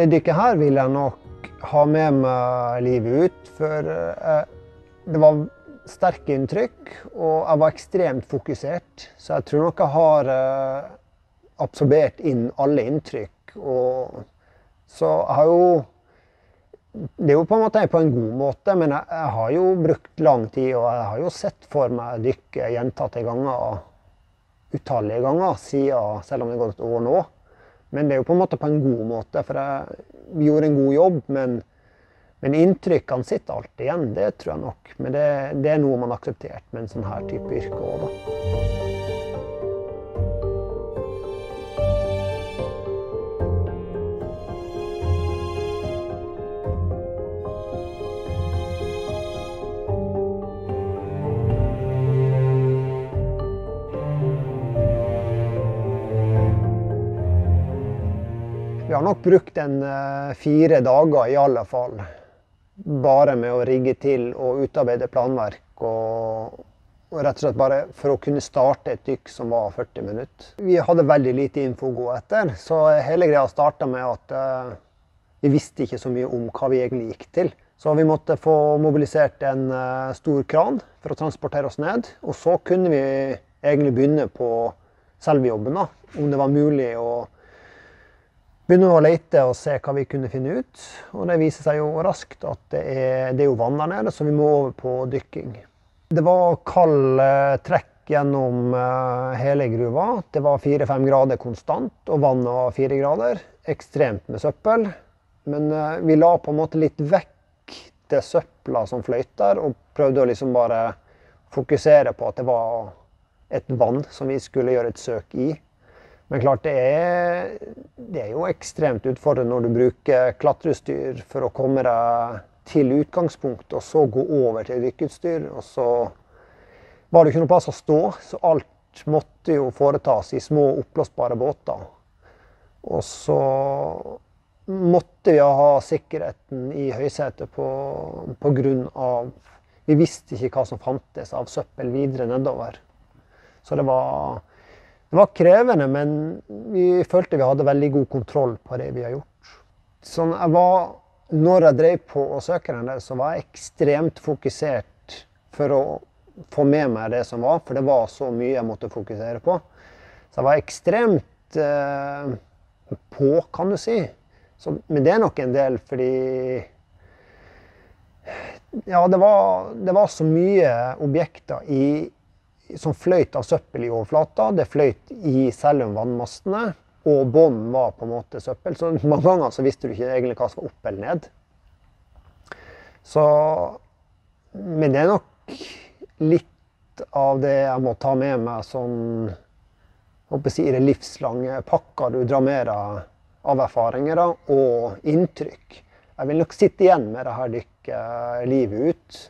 det dykket her vil jeg nok ha med meg livet ut. For eh, det var sterke inntrykk, og jeg var ekstremt fokusert. Så jeg tror nok jeg har eh, absorbert inn alle inntrykk. Og så jeg har jo Det er jo på en måte på en god måte, men jeg, har jo brukt lang tid, og jeg har jo sett for meg dykket gjentatte ganger. Utallige ganger, siden, selv om det går et år nå. Men det er jo på en måte på en god måte, for jeg gjorde en god jobb. Men, men inntrykkene sitter alltid igjen, det tror jeg nok. Men det, det er noe man har akseptert med en sånn her type yrke òg, da. Har nok brukt en eh, fire dager i alle fall. Bare med å rigge til og utarbeide planverk. Og, og rett og slett bare for å kunne starte et dykk som var 40 minutter. Vi hadde veldig lite info å gå etter, så hele greia starta med at uh, vi visste ikke så mye om hva vi egentlig gikk til. Så vi måtte få mobilisert en uh, stor kran for å transportere oss ned. Og så kunne vi egentlig begynne på selve jobben, da. Om det var mulig å begynne å lete og se hva vi kunne finne ut. Og det viser seg jo raskt at det er, det er jo vann der nede, så vi må over på dykking. Det var kald eh, trekk gjennom eh, hele gruva. Det var fire-fem grader konstant, og vannet var fire grader. Ekstremt med søppel. Men eh, vi la på en måte litt vekk det søpla som fløyt der, og prøvde å liksom bare fokusere på at det var et vann som vi skulle gjøre et søk i. Men klart det er, det er jo ekstremt utfordrende når du bruker klatreutstyr for å komme deg til utgangspunktet, og så gå over til dykkeutstyr. Og så var det ikke noe plass å stå, så alt måtte jo foretas i små oppblåsbare båter. Og så måtte vi ha sikkerheten i høysetet på, på grunn av Vi visste ikke hva som fantes av søppel videre nedover. Så det var det var krevende, men vi følte vi hadde veldig god kontroll på det vi har gjort. Sånn, jeg var, når jeg drev på og søker der, så var jeg ekstremt fokusert for å få med meg det som var, for det var så mye jeg måtte fokusere på. Så jeg var ekstremt eh, på, kan du si. Så, men det er nok en del fordi Ja, det var, det var så mye objekter i som fløyt av søppel i overflata. Det fløyt i selve vannmastene. Og bånden var på en måte søppel. Så mange ganger så visste du ikke egentlig hva som var opp eller ned. Så Men det er nok litt av det jeg må ta med meg sånn håper jeg si, det livslange pakka du drar med deg av erfaringer og inntrykk. Jeg vil nok sitte igjen med det her dykket livet ut.